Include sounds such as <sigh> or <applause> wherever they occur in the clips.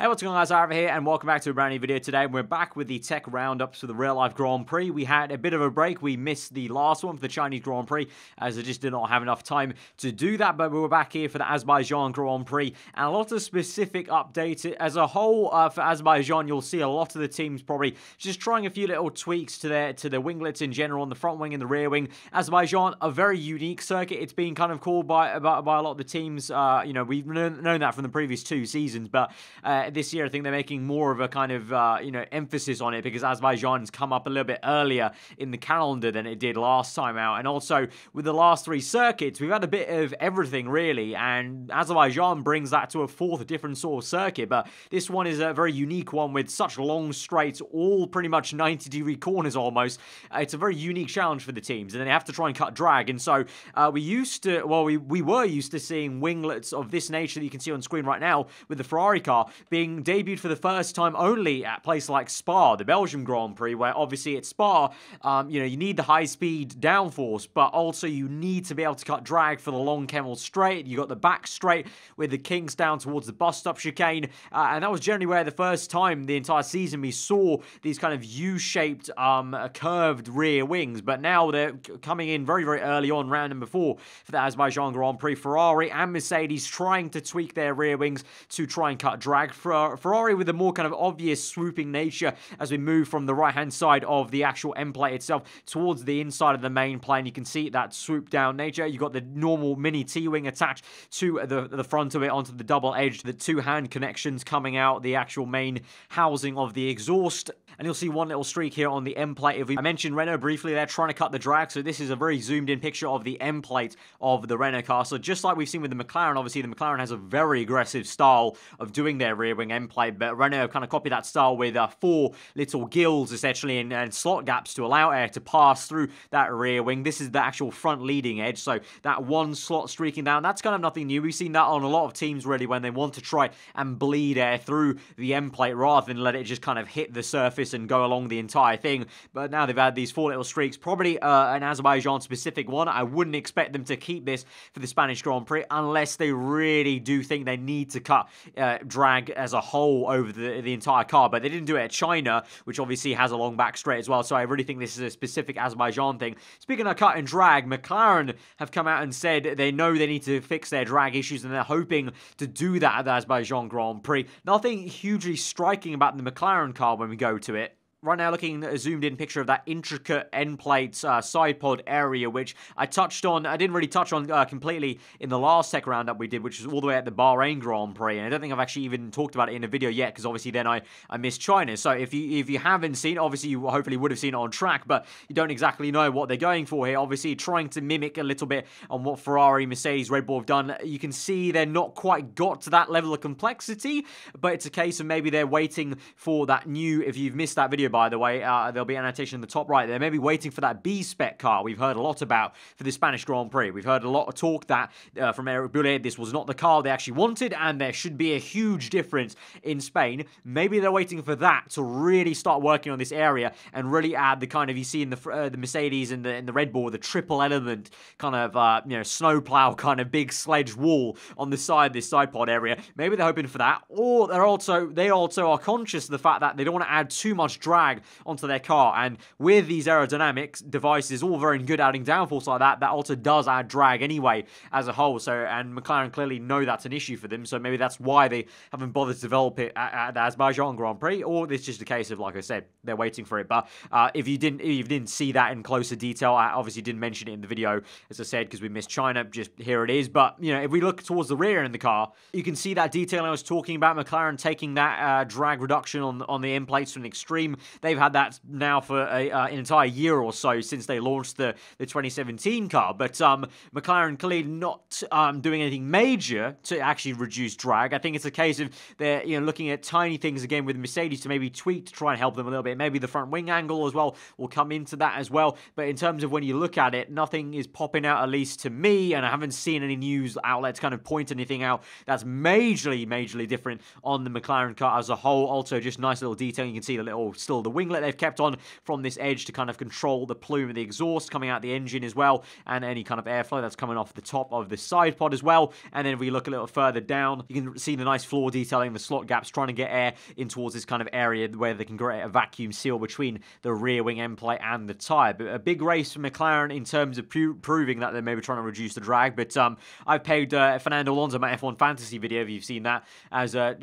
Hey, what's going on guys, Ira here, and welcome back to a brand new video today. We're back with the tech roundups for the real life Grand Prix. We had a bit of a break. We missed the last one for the Chinese Grand Prix, as I just did not have enough time to do that, but we were back here for the Azerbaijan Grand Prix, and a lot of specific updates. As a whole, uh, for Azerbaijan, you'll see a lot of the teams probably just trying a few little tweaks to their to their winglets in general, on the front wing and the rear wing. Azerbaijan, a very unique circuit. It's been kind of called by, by, by a lot of the teams. Uh, you know, we've known, known, that from the previous two seasons, but uh, this year I think they're making more of a kind of uh, you know emphasis on it because Azerbaijan's come up a little bit earlier in the calendar than it did last time out, and also with the last three circuits, we've had a bit of everything really, and Azerbaijan brings that to a fourth different sort of circuit. But this one is a very unique one with such long straights, all pretty much 90 degree corners almost. Uh, it's a very unique challenge for the teams, and they have to try and cut drag. And so uh, we used to, well, we we were used to seeing winglets of this nature that you can see on screen right now with the Ferrari car being debuted for the first time only at places like Spa, the Belgium Grand Prix, where obviously at Spa, um, you know, you need the high speed downforce, but also you need to be able to cut drag for the long Kemmel straight. You got the back straight with the Kings down towards the bus stop chicane, uh, and that was generally where the first time the entire season we saw these kind of U-shaped, um, curved rear wings. But now they're coming in very, very early on, round number four for the Azerbaijan Grand Prix. Ferrari and Mercedes trying to tweak their rear wings to try and cut drag. Ferrari with a more kind of obvious swooping nature as we move from the right-hand side of the actual end plate itself towards the inside of the main plane. You can see that swoop down nature. You've got the normal mini T-wing attached to the, the front of it onto the double edge, the two-hand connections coming out, the actual main housing of the exhaust. And you'll see one little streak here on the end plate. If we, I mentioned Renault briefly, they're trying to cut the drag. So this is a very zoomed in picture of the end plate of the Renault car. So just like we've seen with the McLaren, obviously the McLaren has a very aggressive style of doing their rear wing end plate, but Renault kind of copy that style with uh, four little gills essentially and, and, slot gaps to allow air to pass through that rear wing. This is the actual front leading edge, so that one slot streaking down, that's kind of nothing new. We've seen that on a lot of teams really when they want to try and bleed air through the end plate rather than let it just kind of hit the surface and go along the entire thing. But now they've had these four little streaks, probably uh, an Azerbaijan specific one. I wouldn't expect them to keep this for the Spanish Grand Prix unless they really do think they need to cut uh, drag as a whole over the, the entire car, but they didn't do it at China, which obviously has a long back straight as well. So I really think this is a specific Azerbaijan thing. Speaking of cut and drag, McLaren have come out and said they know they need to fix their drag issues and they're hoping to do that at the Azerbaijan Grand Prix. Nothing hugely striking about the McLaren car when we go to it right now looking at a zoomed in picture of that intricate end plate uh, side pod area which I touched on I didn't really touch on uh, completely in the last tech roundup we did which was all the way at the Bahrain Grand Prix. And I don't think I've actually even talked about it in a video yet because obviously then I, I missed China. So if you if you haven't seen obviously you hopefully would have seen it on track but you don't exactly know what they're going for here. Obviously trying to mimic a little bit on what Ferrari Mercedes Red Bull have done. You can see they're not quite got to that level of complexity but it's a case of maybe they're waiting for that new if you've missed that video by the way. Uh, there'll be an annotation in the top right. They're maybe waiting for that B-spec car we've heard a lot about for the Spanish Grand Prix. We've heard a lot of talk that uh, from Eric Boullier, this was not the car they actually wanted, and there should be a huge difference in Spain. Maybe they're waiting for that to really start working on this area and really add the kind of you see in the uh, the Mercedes and the in the Red Bull the triple element kind of uh, you know snowplow <laughs> kind of big sledge wall on the side this side pod area. Maybe they're hoping for that, or they're also they also are conscious of the fact that they don't want to add too much drag onto their car. And with these aerodynamics devices, all very good adding downforce like that, that also does add drag anyway as a whole. So, and McLaren clearly know that's an issue for them. So maybe that's why they haven't bothered to develop it at, at the Azerbaijan Grand Prix, or it's just a case of, like I said, they're waiting for it. But uh, if you didn't, if you didn't see that in closer detail, I obviously didn't mention it in the video, as I said, because we missed China. Just here it is. But you know, if we look towards the rear in the car, you can see that detail I was talking about. McLaren taking that uh, drag reduction on on the end plates to an extreme. They've had that now for a, uh, an entire year or so since they launched the, the 2017 car. But um, McLaren clearly not um, doing anything major to actually reduce drag. I think it's a case of they're you know looking at tiny things again with Mercedes to maybe tweak to try and help them a little bit. Maybe the front wing angle as well will come into that as well. But in terms of when you look at it, nothing is popping out, at least to me, and I haven't seen any news outlets kind of point anything out that's majorly, majorly different on the McLaren car as a whole. Also, just nice little detail. You can see the little still still. The winglet they've kept on from this edge to kind of control the plume of the exhaust coming out the engine as well, and any kind of airflow that's coming off the top of the side pod as well. And then if we look a little further down, you can see the nice floor detailing, the slot gaps, trying to get air in towards this kind of area where they can create a vacuum seal between the rear wing end plate and the tyre. But a big race for McLaren in terms of proving that they're maybe trying to reduce the drag. But um, I've pegged uh, Fernando Alonso, my F1 fantasy video, if you've seen that, as uh,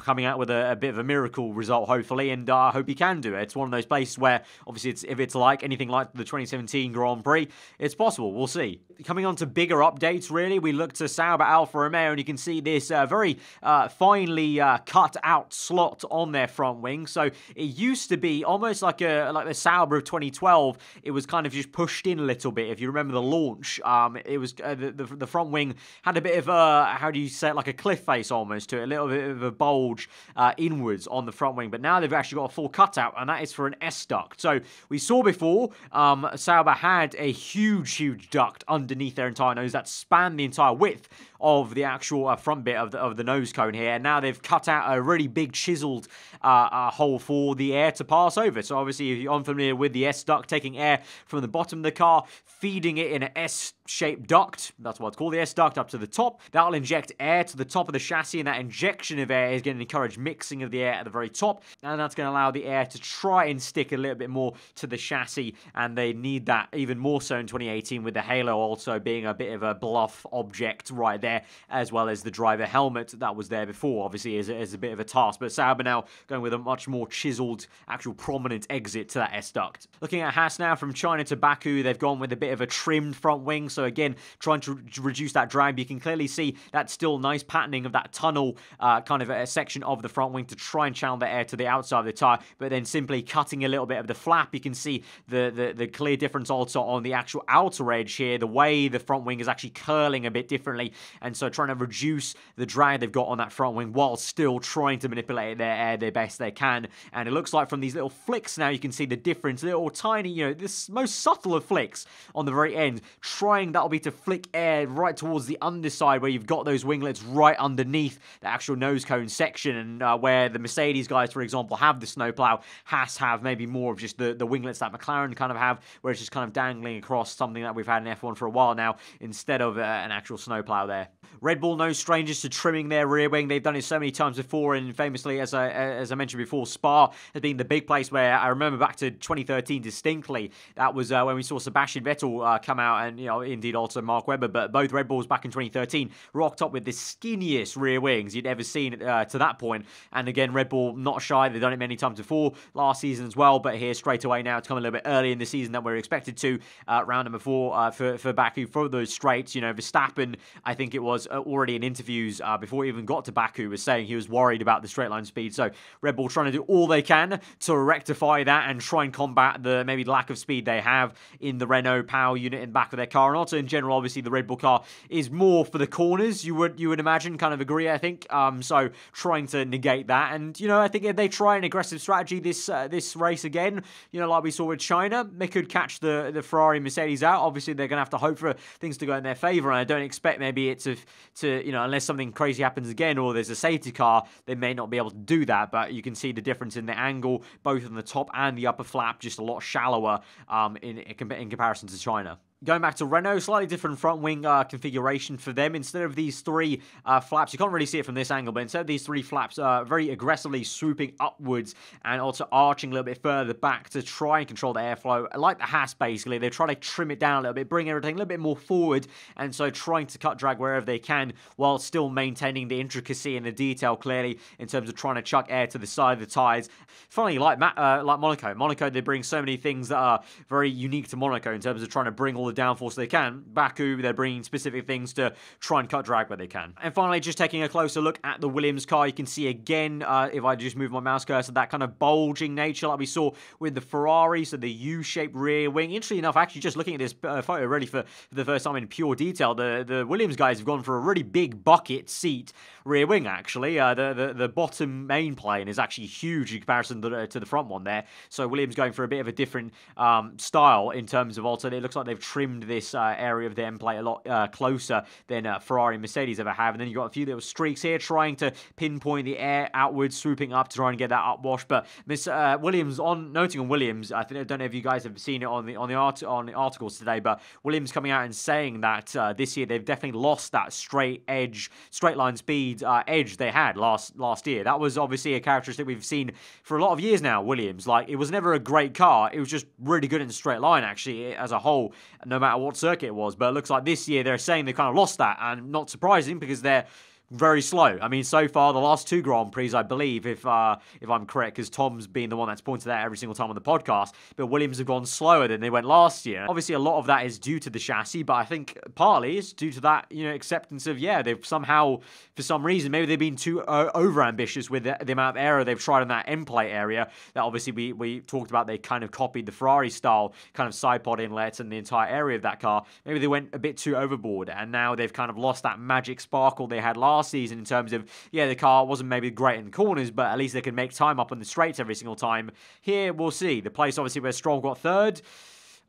coming out with a, a, bit of a miracle result, hopefully. And uh, I hope he can do it. It's one of those places where, obviously, it's, if it's like anything like the 2017 Grand Prix, it's possible. We'll see. Coming on to bigger updates, really, we look to Sauber Alfa Romeo, and you can see this uh, very uh, finely uh, cut out slot on their front wing. So it used to be almost like a like the Sauber of 2012. It was kind of just pushed in a little bit. If you remember the launch, um, it was uh, the, the, the front wing had a bit of a how do you say it, like a cliff face almost to it, a little bit of a bulge uh, inwards on the front wing. But now they've actually got a full cutout, and that is for an S duct. So we saw before um, Sauber had a huge, huge duct underneath their entire nose that spanned the entire width of the actual uh, front bit of the, of the nose cone here. And now they've cut out a really big chiseled uh, uh, hole for the air to pass over. So obviously, if you're unfamiliar with the S duct, taking air from the bottom of the car, feeding it in an S shaped duct, that's what it's called, the S duct up to the top, that'll inject air to the top of the chassis, and that injection of air is going to encourage mixing of the air at the very top, and that's going to allow the air to try and stick a little bit more to the chassis, and they need that even more so in 2018 with the Halo also being a bit of a bluff object right there, as well as the driver helmet that was there before, obviously, is, is a bit of a task. But Sauber now going with a much more chiseled, actual prominent exit to that S duct. Looking at Haas now from China to Baku, they've gone with a bit of a trimmed front wing, so again, trying to reduce that drag. You can clearly see that still nice patterning of that tunnel uh, kind of a section of the front wing to try and channel the air to the outside of the tyre, but then simply cutting a little bit of the flap. You can see the, the, the clear difference also on the actual outer edge here, the way the front wing is actually curling a bit differently, and so trying to reduce the drag they've got on that front wing while still trying to manipulate their air the best they can. And it looks like from these little flicks now, you can see the difference, little tiny, you know, this most subtle of flicks on the very end, trying that'll be to flick air right towards the underside where you've got those winglets right underneath the actual nose cone section and uh, where the Mercedes guys, for example, have the snowplow, Haas have maybe more of just the, the winglets that McLaren kind of have, where it's just kind of dangling across something that we've had in F1 for a while now instead of uh, an actual snowplow there. Red Bull no strangers to trimming their rear wing. They've done it so many times before, and famously, as I, as I mentioned before, Spa has been the big place where I remember back to 2013 distinctly. That was uh, when we saw Sebastian Vettel uh, come out, and you know, indeed also Mark Webber. But both Red Bulls back in 2013 rocked up with the skinniest rear wings you'd ever seen uh, to that point. And again, Red Bull not shy. They've done it many times before last season as well. But here straight away now, it's come a little bit early in the season than we're expected to uh, round number four uh, for for Baku for those straights. You know, Verstappen, I think it was uh, already in interviews uh, before he even got to Baku was saying he was worried about the straight line speed. So Red Bull trying to do all they can to rectify that and try and combat the maybe lack of speed they have in the Renault power unit in the back of their car. And also in general, obviously the Red Bull car is more for the corners. You would you would imagine, kind of agree, I think. Um, so trying to negate that, and you know, I think if they try an aggressive strategy this uh, this race again, you know, like we saw with China, they could catch the the Ferrari Mercedes out. Obviously, they're going to have to hope for things to go in their favour, and I don't expect maybe it to to you know, unless something crazy happens again or there's a safety car, they may not be able to do that. But you can see the difference in the angle, both on the top and the upper flap, just a lot shallower um, in in comparison to China. Going back to Renault, slightly different front wing uh, configuration for them. Instead of these three uh, flaps, you can't really see it from this angle, but instead of these three flaps, uh, very aggressively swooping upwards and also arching a little bit further back to try and control the airflow. Like the Haas, basically, they try to trim it down a little bit, bring everything a little bit more forward, and so trying to cut drag wherever they can while still maintaining the intricacy and the detail clearly in terms of trying to chuck air to the side of the tyres. Funny, like uh, like Monaco, Monaco they bring so many things that are very unique to Monaco in terms of trying to bring all the downforce they can. Baku, they're bringing specific things to try and cut drag where they can. And finally, just taking a closer look at the Williams car, you can see again, uh, if I just move my mouse cursor, that kind of bulging nature like we saw with the Ferrari, so the U-shaped rear wing. Interestingly enough, actually just looking at this uh, photo really for, for the first time in pure detail, the, the Williams guys have gone for a really big bucket seat rear wing, actually. Uh, the, the, the bottom main plane is actually huge in comparison to, to the front one there. So Williams going for a bit of a different um, style in terms of also, it looks like they've trimmed this uh, area of the end plate a lot uh, closer than uh, Ferrari and Mercedes ever have. And then you've got a few little streaks here trying to pinpoint the air outwards, swooping up to try and get that upwash. But Miss uh, Williams, on noting on Williams, I, think, I don't know if you guys have seen it on the on the art on the articles today, but Williams coming out and saying that uh, this year they've definitely lost that straight edge, straight line speed uh, edge they had last last year. That was obviously a characteristic we've seen for a lot of years now. Williams, like it was never a great car, it was just really good in straight line actually as a whole, no matter what circuit it was. But it looks like this year they're saying they kind of lost that, and not surprising because they're very slow. I mean, so far the last two Grand Prix, I believe, if uh, if I'm correct, because Tom's been the one that's pointed out every single time on the podcast, but Williams have gone slower than they went last year. Obviously, a lot of that is due to the chassis, but I think partly is due to that you know acceptance of yeah they've somehow for some reason maybe they've been too uh, over ambitious with the, the, amount of aero they've tried in that end plate area. That obviously we we talked about they kind of copied the Ferrari style kind of side pod inlets and the entire area of that car. Maybe they went a bit too overboard, and now they've kind of lost that magic sparkle they had last season in terms of yeah, the car wasn't maybe great in the corners, but at least they can make time up on the straights every single time. Here, we'll see. The place, obviously, where Stroll got third.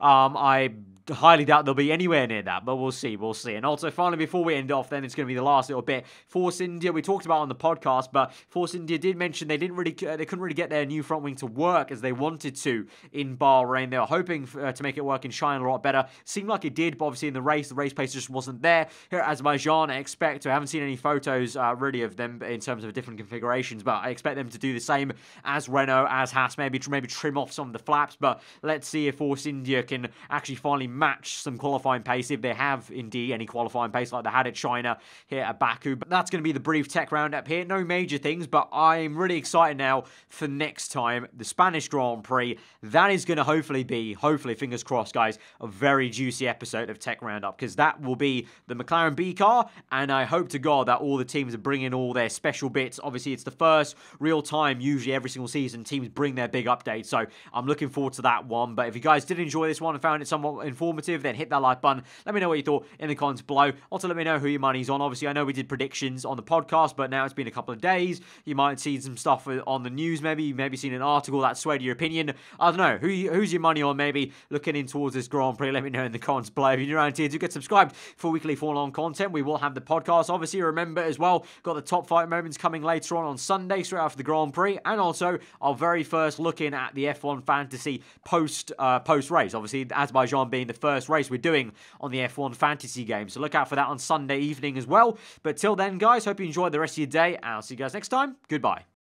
Um, I highly doubt they'll be anywhere near that, but we'll see, we'll see. And also, finally, before we end off, then it's going to be the last little bit. Force India, we talked about on the podcast, but Force India did mention they didn't really, uh, they couldn't really get their new front wing to work as they wanted to in Bahrain. They were hoping for, uh, to make it work in China a lot better. Seemed like it did, but obviously in the race, the race pace just wasn't there. Here at Azerbaijan, I expect, I haven't seen any photos uh, really of them in terms of different configurations, but I expect them to do the same as Renault, as Haas, maybe maybe trim off some of the flaps. But let's see if Force India can actually finally match some qualifying pace if they have indeed any qualifying pace like they had at China here at Baku. But that's going to be the brief tech roundup here. No major things, but I'm really excited now for next time, the Spanish Grand Prix. That is going to hopefully be, hopefully, fingers crossed, guys, a very juicy episode of Tech Roundup because that will be the McLaren B car. And I hope to God that all the teams are bringing all their special bits. Obviously, it's the first real time, usually every single season, teams bring their big updates. So I'm looking forward to that one. But if you guys did enjoy this one and found it somewhat informative, then hit that like button. Let me know what you thought in the comments below. Also, let me know who your money's on. Obviously, I know we did predictions on the podcast, but now it's been a couple of days. You might see some stuff on the news, maybe. You maybe seen an article that swayed your opinion. I don't know. Who, who's your money on, maybe, looking in towards this Grand Prix? Let me know in the comments below. If you're around here, do get subscribed for weekly full-on content. We will have the podcast. Obviously, remember as well, got the top five moments coming later on on Sunday, straight after the Grand Prix, and also our very first looking at the F1 Fantasy post uh, post race. Obviously, Azerbaijan being the first race we're doing on the F1 Fantasy game. So look out for that on Sunday evening as well. But till then, guys, hope you enjoyed the rest of your day, I'll see you guys next time. Goodbye.